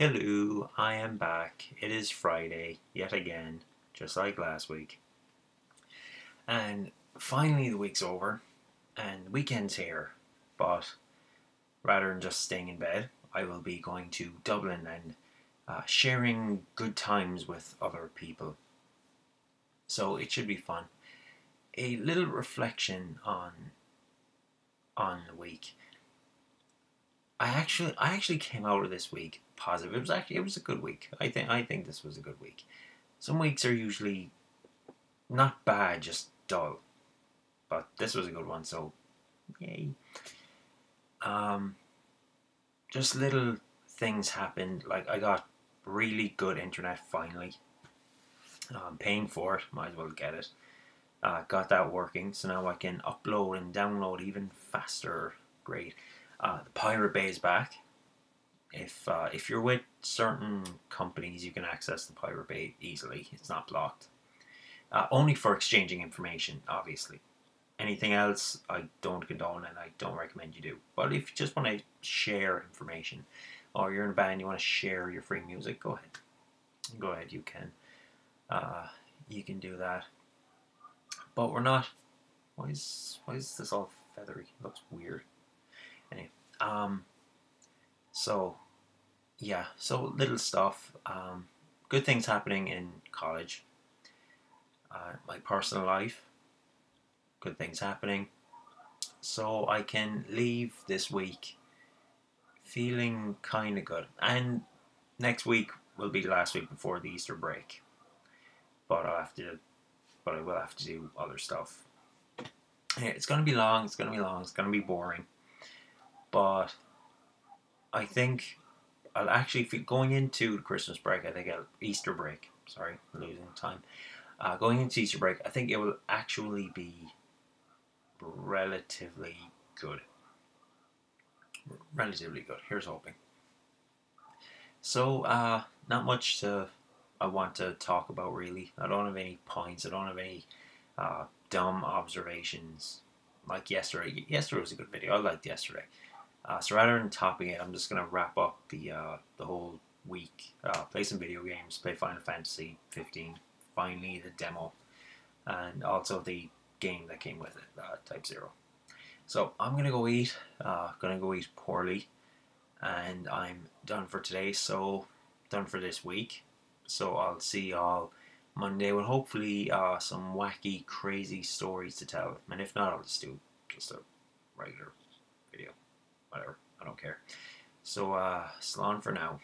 Hello, I am back. It is Friday, yet again, just like last week. And finally, the week's over, and the weekend's here. But rather than just staying in bed, I will be going to Dublin and uh, sharing good times with other people. So it should be fun. A little reflection on on the week. I actually I actually came out of this week positive. It was actually it was a good week. I think I think this was a good week. Some weeks are usually not bad, just dull. But this was a good one, so yay. Um just little things happened. Like I got really good internet finally. I'm paying for it, might as well get it. Uh, got that working, so now I can upload and download even faster. Great. Uh, the Pirate Bay is back. If uh, if you're with certain companies, you can access the Pirate Bay easily. It's not blocked. Uh, only for exchanging information, obviously. Anything else, I don't condone and I don't recommend you do. But if you just want to share information, or you're in a band, you want to share your free music, go ahead. Go ahead, you can. Uh, you can do that. But we're not. Why is why is this all feathery? It looks weird. Anyway, um, so yeah, so little stuff. Um, good things happening in college. Uh, my personal life. Good things happening. So I can leave this week feeling kind of good. And next week will be the last week before the Easter break. But I'll have to, but I will have to do other stuff. It's gonna be long. It's gonna be long. It's gonna be boring. But I think I'll actually going into the Christmas break. I think I'll, Easter break. Sorry, losing time. Uh, going into Easter break, I think it will actually be relatively good. Relatively good. Here's hoping. So, uh, not much to I want to talk about really. I don't have any points. I don't have any uh, dumb observations like yesterday. Yesterday was a good video. I liked yesterday. Uh, so rather than topping it, I'm just gonna wrap up the uh, the whole week. Uh, play some video games. Play Final Fantasy 15. Finally, the demo, and also the game that came with it, uh, Type Zero. So I'm gonna go eat. Uh, gonna go eat poorly, and I'm done for today. So done for this week. So I'll see y'all Monday with hopefully uh, some wacky, crazy stories to tell. And if not, I'll just do just a regular. Whatever. I don't care. So, uh, salon for now.